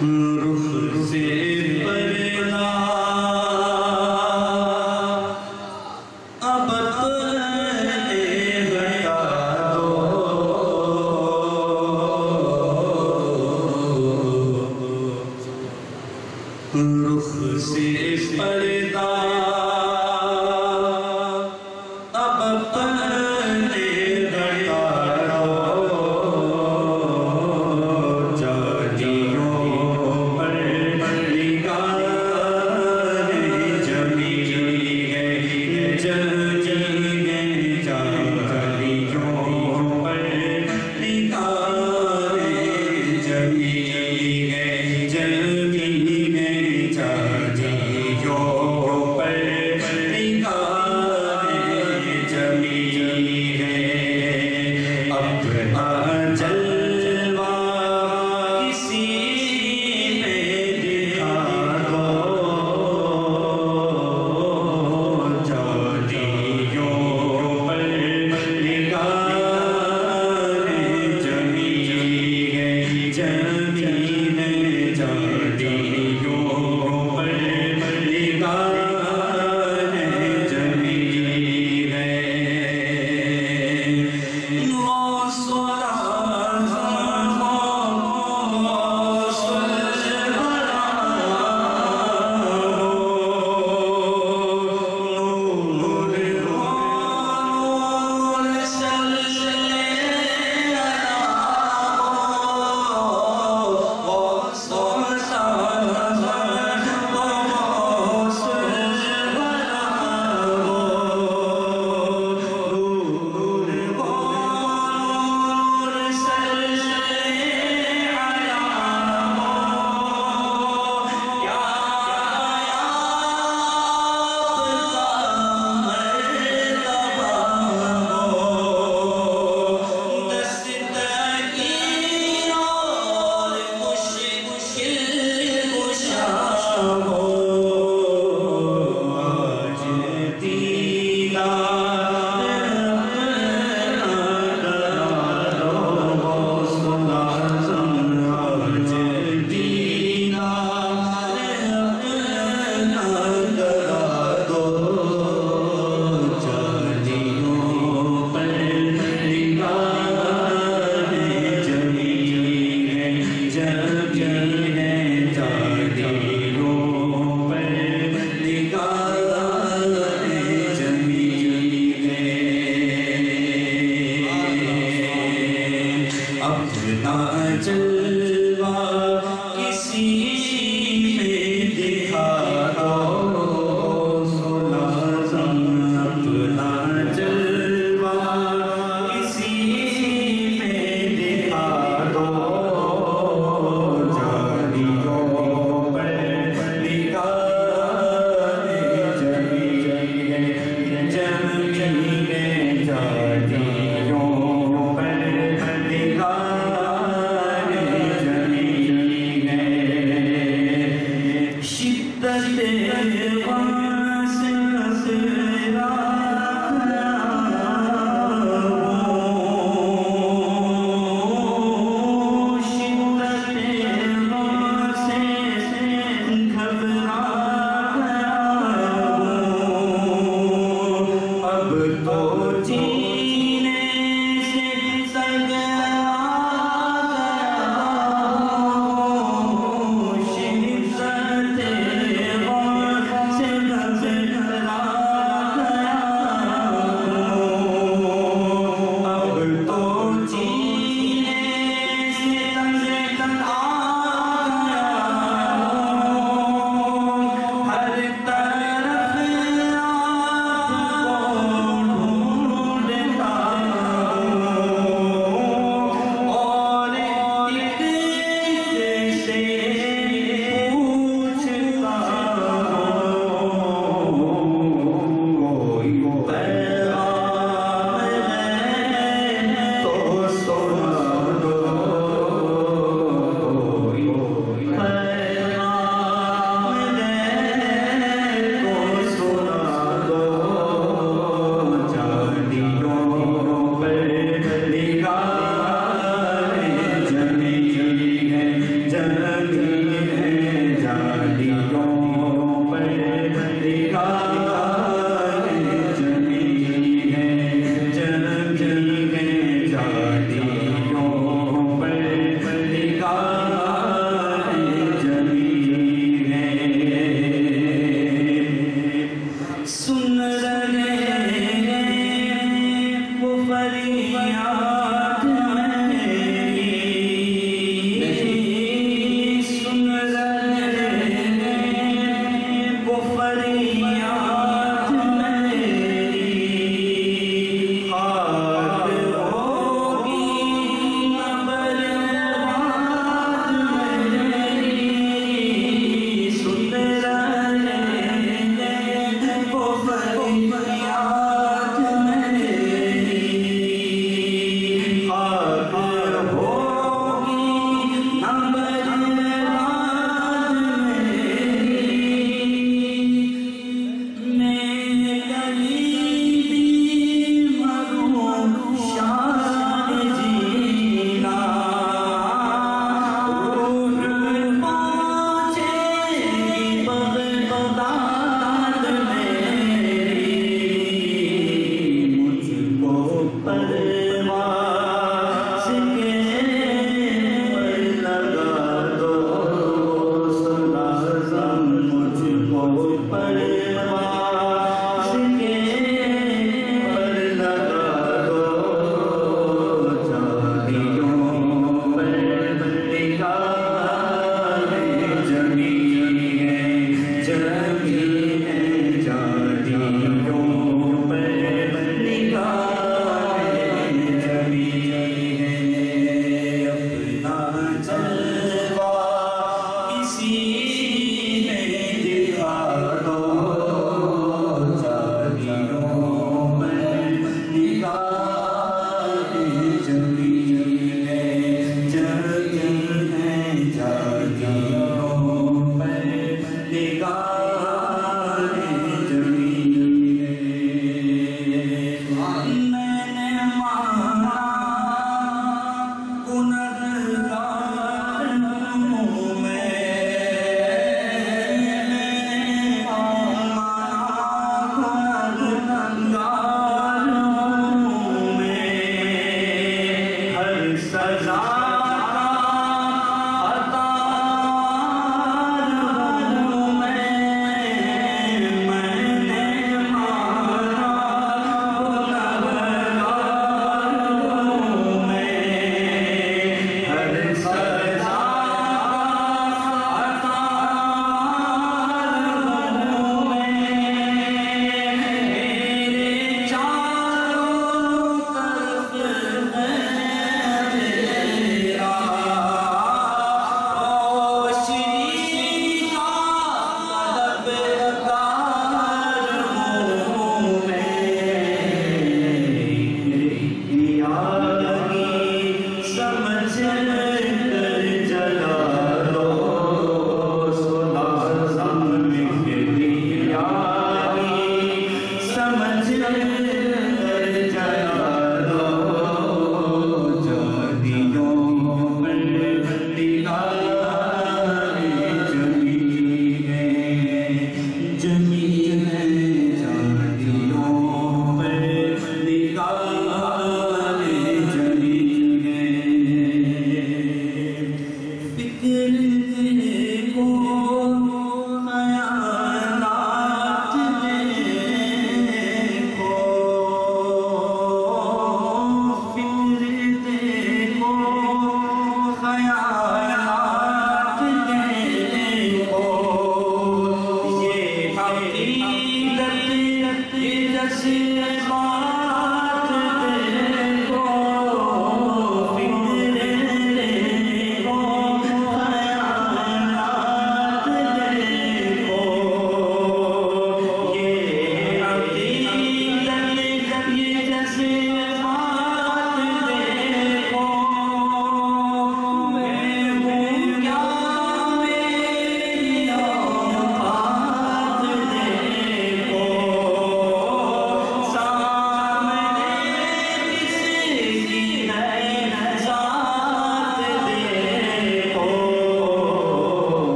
Ruh se